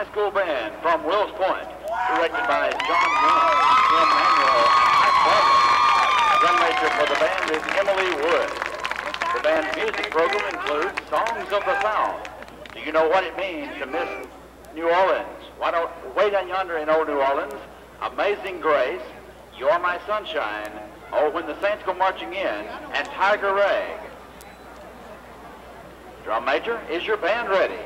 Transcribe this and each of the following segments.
High School Band from Wills Point, directed by John Young, Tim Manuel. Drum major for the band is Emily Wood. The band's music program includes Songs of the South. Do you know what it means to miss New Orleans? Why don't wait on yonder in old New Orleans? Amazing Grace, You're My Sunshine, Oh When the Saints Go Marching In, and Tiger Rag. Drum major, is your band ready?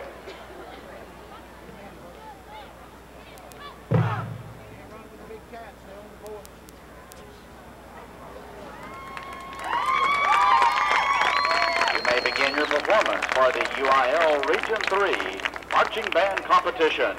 You may begin your performance for the UIL Region 3 Marching Band Competition.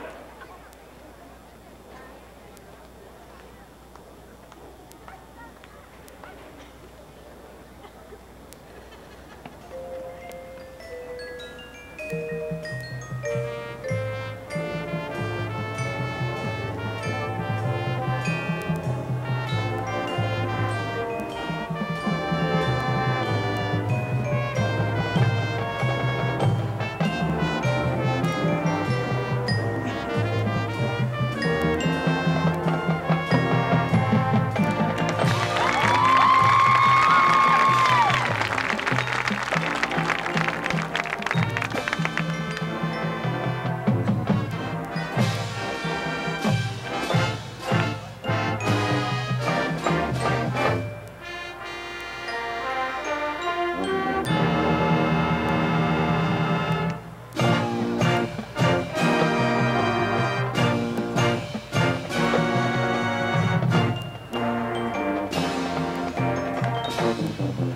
Thank you.